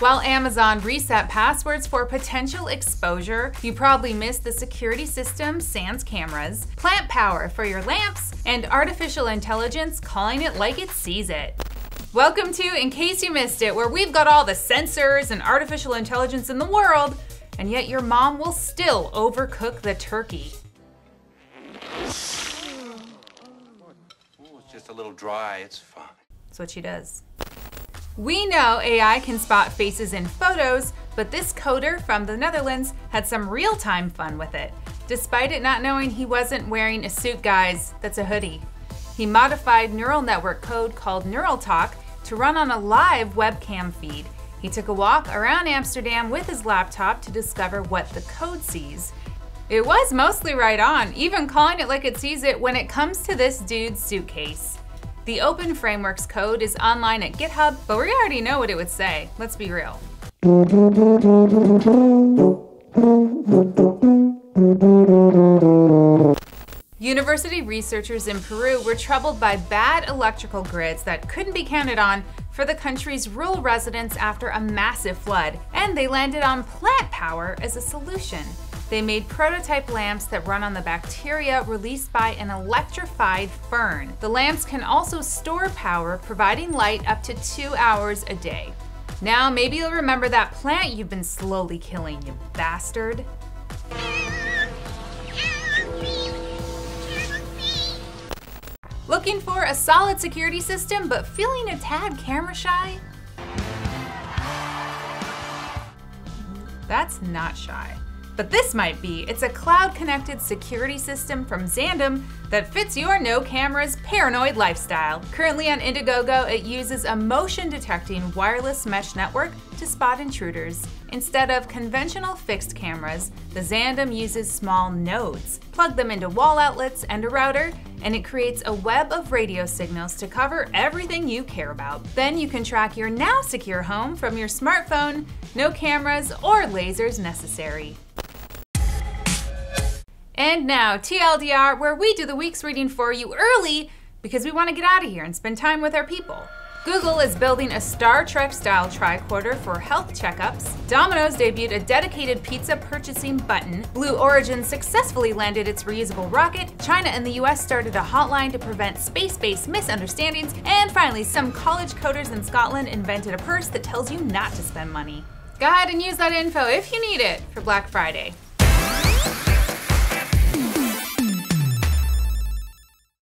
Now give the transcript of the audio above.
While Amazon reset passwords for potential exposure, you probably missed the security system sans cameras, plant power for your lamps, and artificial intelligence calling it like it sees it. Welcome to In Case You Missed It, where we've got all the sensors and artificial intelligence in the world, and yet your mom will still overcook the turkey. Ooh, it's just a little dry, it's fine. That's what she does. We know AI can spot faces in photos, but this coder from the Netherlands had some real time fun with it. Despite it not knowing he wasn't wearing a suit, guys, that's a hoodie. He modified neural network code called NeuralTalk to run on a live webcam feed. He took a walk around Amsterdam with his laptop to discover what the code sees. It was mostly right on, even calling it like it sees it when it comes to this dude's suitcase. The Open Frameworks code is online at GitHub, but we already know what it would say. Let's be real. University researchers in Peru were troubled by bad electrical grids that couldn't be counted on for the country's rural residents after a massive flood, and they landed on plant power as a solution. They made prototype lamps that run on the bacteria released by an electrified fern. The lamps can also store power, providing light up to two hours a day. Now, maybe you'll remember that plant you've been slowly killing, you bastard. Looking for a solid security system but feeling a tad camera shy? That's not shy. But this might be. It's a cloud-connected security system from Xandem that fits your no cameras paranoid lifestyle. Currently on Indiegogo, it uses a motion-detecting wireless mesh network to spot intruders. Instead of conventional fixed cameras, the Xandem uses small nodes. Plug them into wall outlets and a router, and it creates a web of radio signals to cover everything you care about. Then you can track your now secure home from your smartphone, no cameras or lasers necessary. And now, TLDR, where we do the week's reading for you early because we want to get out of here and spend time with our people. Google is building a Star Trek style tricorder for health checkups. Domino's debuted a dedicated pizza purchasing button. Blue Origin successfully landed its reusable rocket. China and the US started a hotline to prevent space based misunderstandings. And finally, some college coders in Scotland invented a purse that tells you not to spend money. Go ahead and use that info if you need it for Black Friday.